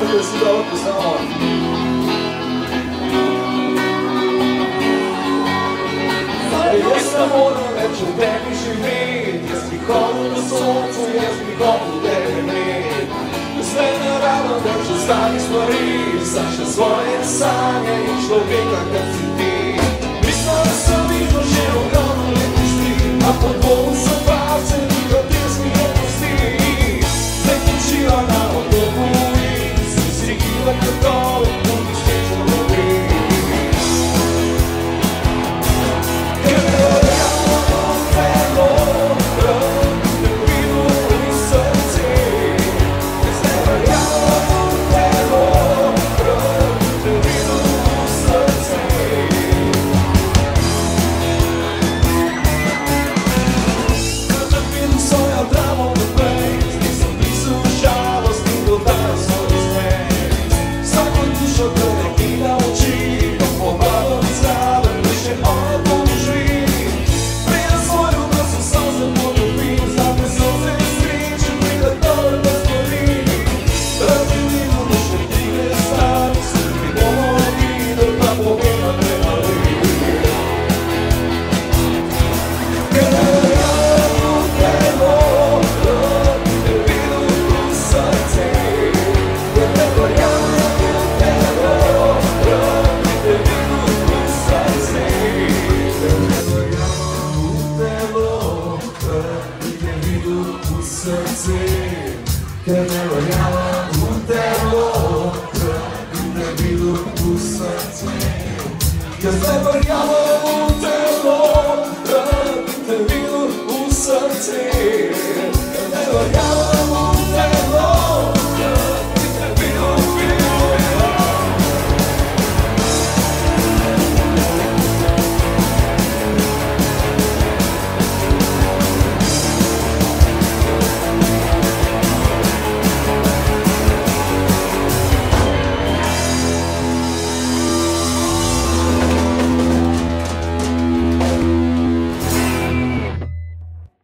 Tako da si dobro poznamo. Zdaj jaz ne moram več v tebi živeti, jaz bi hodil na soncu, jaz bi hodil tebe imeti. Zdaj ne rabim več ostalih stvari, saj še svoje sanje in človeka, kad si srce che ne verjamem v telo In ne vidim v srce che ne verjamem un telo In ne vidim